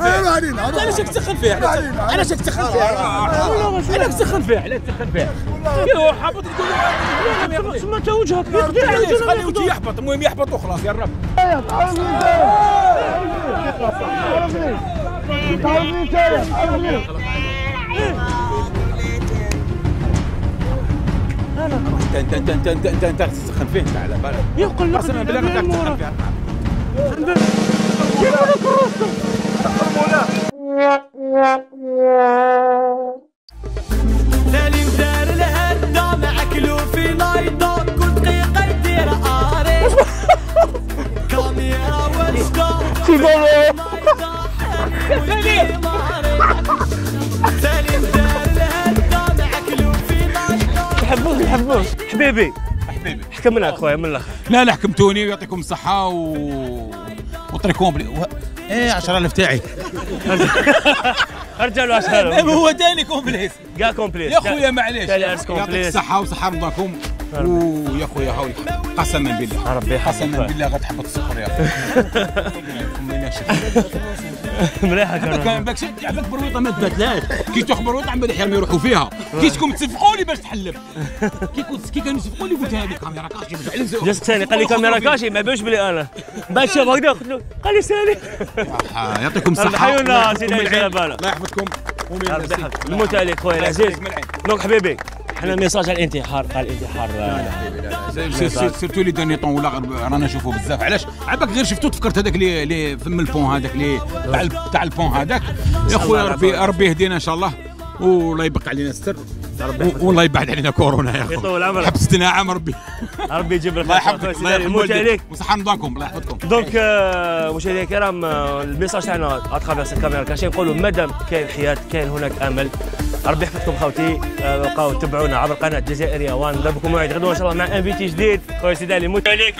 علينا أنا شك تسخن فيه أنا شك تسخن فيه أنا تسخن فيه لا تسخن فيه هو حابط تقول ما انت وجهك. يقضي عليك خلي وجهي يحبط. المهم يحبط وخلاص. يا رب. انت انت انت انت انت انت تسخن فيه انت على بالك يقول لك قسما بالله ما تسخن فيه سالم دار الهدى معكلو في لايضة كل دقيقة يدير عارف كاميرا يحبوك يحبوك حبيبي. حبيبي. حكم لك خويا من الآخر لا لا حكمتوني ويعطيكم الصحة و وطريكم بلي و... إيه 10000 تاعي. رجال واشهر هو تاني كومبليس كاع كومبليت يا خويا معليش. يعطيك كومبليت. الصحة وصحة رمضانكم ويا خويا هاولي قسما بالله. ربي. قسما بالله غتحبط السكر يا مليحة كان كان باك عندك برويطة ما تباتلاش كي تاخذ برويطة عم بعد يحرموا يروحوا فيها. كي تكون تسفقوا لي باش تحلف. كي كنت كي كانوا يسفقوا لي قلت هذه caméra cachée باش علم جلس ثاني قال لي caméra cachée ما بينش بلي أنا. بعد شاف هكذا قلت له قال لي سالي آه، يعطيكم الصحة. حيونا الله سيدي. الله يحفظكم. نموت عليك خويا العزيز. donc حبيبي. إحنا message على الانتحار قال الانتحار sur- sur- surtout les derniers temps ولا رانا نشوفوا بزاف. علاش؟ عباك غير شفتو تفكرت هذاك اللي اللي فم ال pont هذاك اللي تاع تاع ال pont هذاك؟ يا خويا ربي ربي يهدينا إن شاء الله والله يبقى علينا الستر. و- والله يبعد علينا كورونا يا يطول اخو عمرك. حبستنا عام ربي ربي يجيب لك الله. يحفظك. الله نموت عليك وصحة رمضانكم الله يحفظكم. donc آه، مشاهدينا الكرام آه، ال message تاعنا à travers ال caméra cachée نقولوا مادام كاين حياه كاين هناك أمل. ربي يحفظكم خوتي. آه، بقاو تبعونا عبر قناة جزائريه One. نضربكم موعد غدوه ان شاء الله مع invité جديد. خويا سيدي علي موت عليك